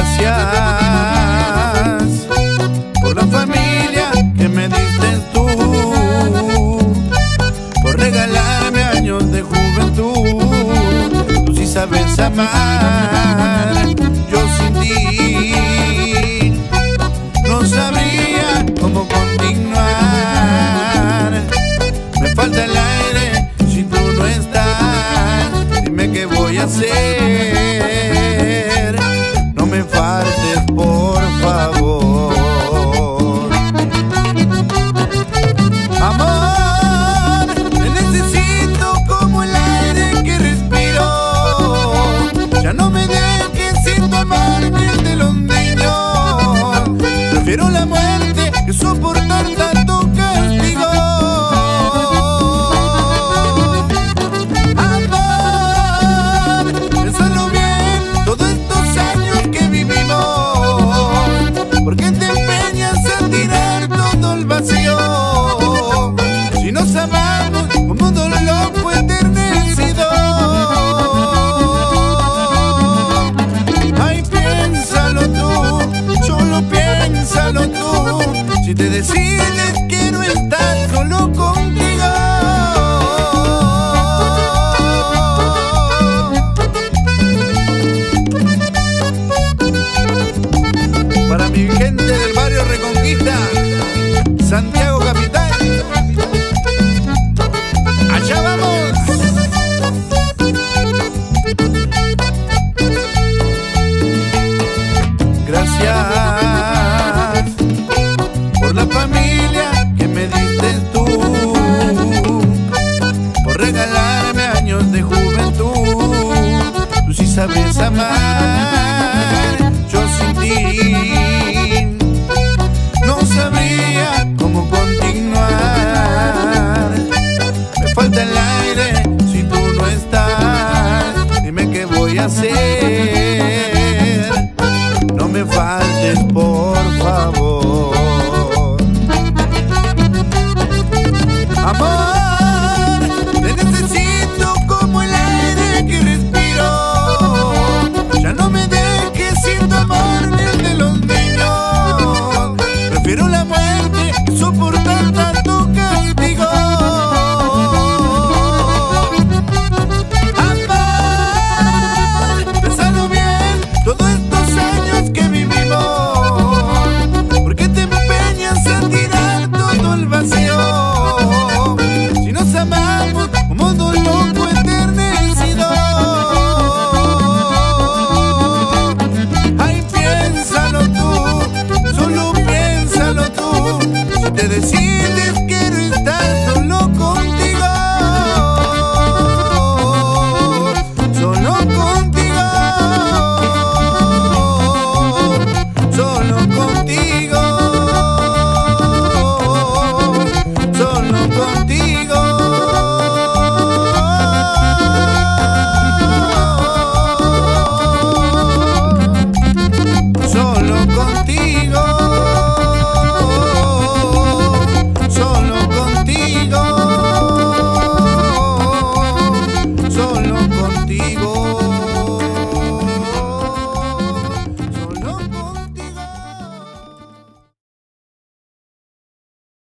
gracias por la familia que me diste tú, por regalarme años de juventud. Tú sí sabes amar, yo sin ti no sabría cómo continuar. Me falta el aire si tú no estás. Dime qué voy a hacer. La muerte que soportar tanto castigo. Amor, piénsalo bien, todos estos años que vivimos. ¿Por qué te empeñas a tirar todo el vacío? Te decides que no estás solo contigo.